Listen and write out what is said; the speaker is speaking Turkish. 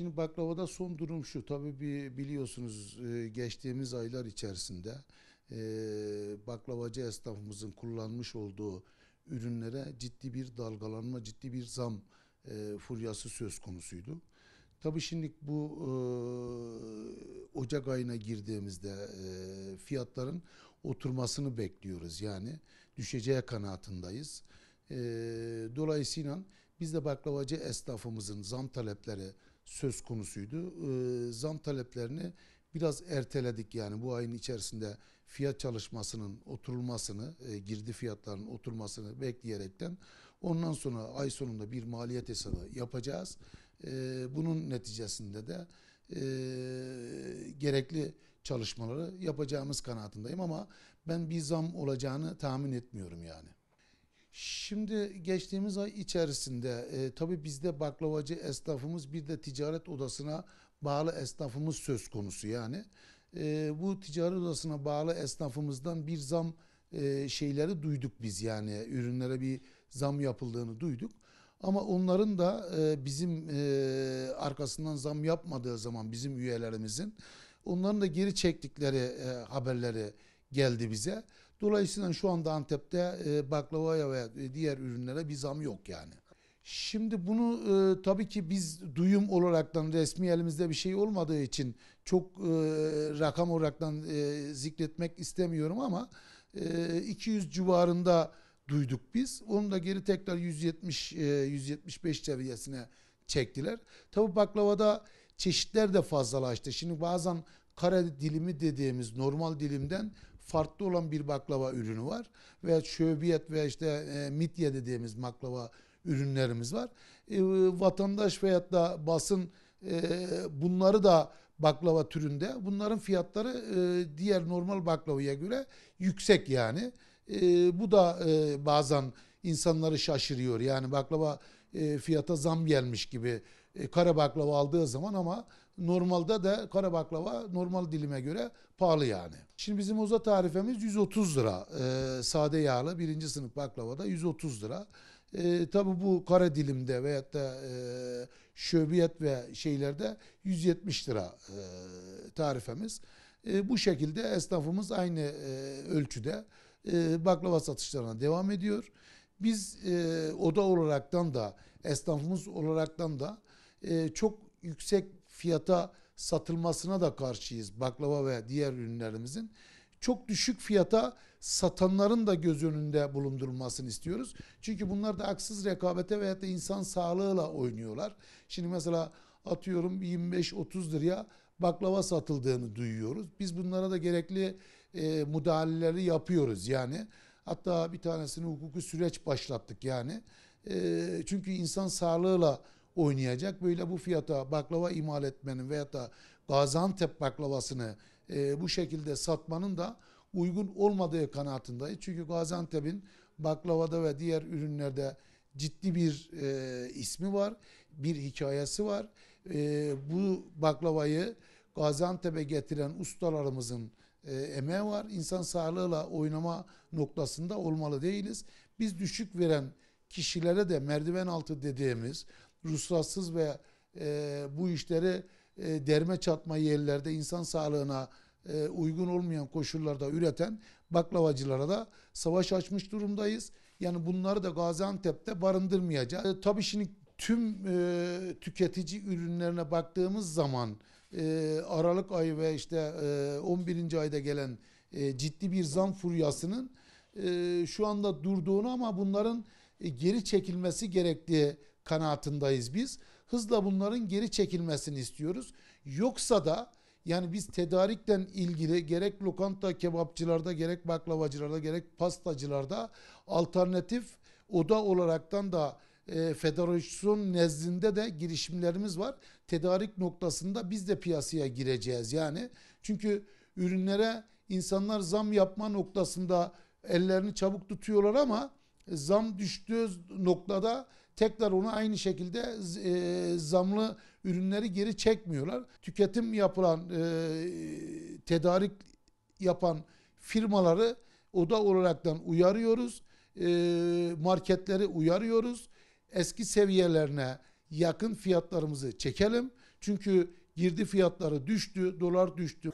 Şimdi baklavada son durum şu. Tabii bir biliyorsunuz e, geçtiğimiz aylar içerisinde e, baklavacı esnafımızın kullanmış olduğu ürünlere ciddi bir dalgalanma, ciddi bir zam e, furyası söz konusuydu. Tabii şimdi bu Ocak ayına girdiğimizde fiyatların oturmasını bekliyoruz. Yani düşeceği kanaatindayız. E, dolayısıyla biz de baklavacı esnafımızın zam talepleri söz konusuydu. E, zam taleplerini biraz erteledik yani bu ayın içerisinde fiyat çalışmasının oturulmasını, e, girdi fiyatlarının oturmasını bekleyerekten ondan sonra ay sonunda bir maliyet hesabı yapacağız. E, bunun neticesinde de e, gerekli çalışmaları yapacağımız kanaatindeyim ama ben bir zam olacağını tahmin etmiyorum yani. Şimdi geçtiğimiz ay içerisinde e, tabii bizde baklavacı esnafımız bir de ticaret odasına bağlı esnafımız söz konusu yani. E, bu ticaret odasına bağlı esnafımızdan bir zam e, şeyleri duyduk biz yani ürünlere bir zam yapıldığını duyduk. Ama onların da e, bizim e, arkasından zam yapmadığı zaman bizim üyelerimizin onların da geri çektikleri e, haberleri geldi bize. Dolayısıyla şu anda Antep'te e, baklavaya ve diğer ürünlere bir zam yok yani. Şimdi bunu e, tabii ki biz duyum olaraktan resmi elimizde bir şey olmadığı için çok e, rakam olaraktan e, zikretmek istemiyorum ama e, 200 civarında duyduk biz. Onu da geri tekrar 170 e, 175 seviyesine çektiler. Tabii baklavada çeşitler de fazlalaştı. Şimdi bazen kare dilimi dediğimiz normal dilimden farklı olan bir baklava ürünü var. Veya şöbiyet veya işte e, mitye dediğimiz baklava ürünlerimiz var. E, vatandaş veyahut da basın e, bunları da baklava türünde. Bunların fiyatları e, diğer normal baklavaya göre yüksek yani. E, bu da e, bazen insanları şaşırıyor. Yani baklava e, fiyata zam gelmiş gibi e, kare baklava aldığı zaman ama normalde de kare baklava normal dilime göre pahalı yani. Şimdi bizim oza tarifemiz 130 lira. E, sade yağlı birinci sınıf baklavada 130 lira. E, tabii bu kare dilimde veyahut da e, şöbiyet ve şeylerde 170 lira e, tarifemiz. E, bu şekilde esnafımız aynı e, ölçüde e, baklava satışlarına devam ediyor. Biz e, oda olaraktan da esnafımız olaraktan da e, çok yüksek fiyata satılmasına da karşıyız baklava ve diğer ürünlerimizin. Çok düşük fiyata satanların da göz önünde bulundurulmasını istiyoruz. Çünkü bunlar da haksız rekabete veyahut da insan sağlığıyla oynuyorlar. Şimdi mesela atıyorum 25-30 liraya baklava satıldığını duyuyoruz. Biz bunlara da gerekli e, müdahaleleri yapıyoruz yani. Hatta bir tanesini hukuki süreç başlattık yani. E, çünkü insan sağlığıyla oynayacak. Böyle bu fiyata baklava imal etmenin veyahut da Gaziantep baklavasını e, bu şekilde satmanın da uygun olmadığı kanaatindayız. Çünkü Gaziantep'in baklavada ve diğer ürünlerde ciddi bir e, ismi var, bir hikayesi var. E, bu baklavayı Gaziantep'e getiren ustalarımızın e, emeği var. İnsan sağlığıyla oynama noktasında olmalı değiliz. Biz düşük veren kişilere de merdiven altı dediğimiz ruhsatsız ve e, bu işleri e, derme çatma yerlerde insan sağlığına e, uygun olmayan koşullarda üreten baklavacılara da savaş açmış durumdayız. Yani bunları da Gaziantep'te barındırmayacağız. E, tabii şimdi tüm e, tüketici ürünlerine baktığımız zaman e, Aralık ayı ve işte e, 11. ayda gelen e, ciddi bir zam furyasının e, şu anda durduğunu ama bunların e, geri çekilmesi gerektiği kanaatindayız biz. Hızla bunların geri çekilmesini istiyoruz. Yoksa da yani biz tedarikten ilgili gerek lokanta kebapçılarda gerek baklavacılarda gerek pastacılarda alternatif oda olaraktan da e, federasyon nezdinde de girişimlerimiz var. Tedarik noktasında biz de piyasaya gireceğiz yani. Çünkü ürünlere insanlar zam yapma noktasında ellerini çabuk tutuyorlar ama zam düştüğü noktada tekrar onu aynı şekilde e, zamlı ürünleri geri çekmiyorlar. Tüketim yapılan, e, tedarik yapan firmaları oda olaraktan uyarıyoruz. E, marketleri uyarıyoruz. Eski seviyelerine yakın fiyatlarımızı çekelim. Çünkü girdi fiyatları düştü, dolar düştü.